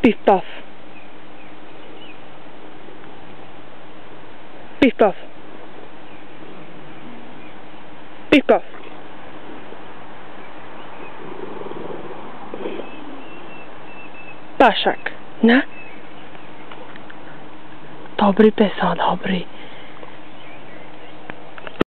Piff puff. Piff puff. Piff puff. Pašak, ne? Dobrý pesa, dobrý.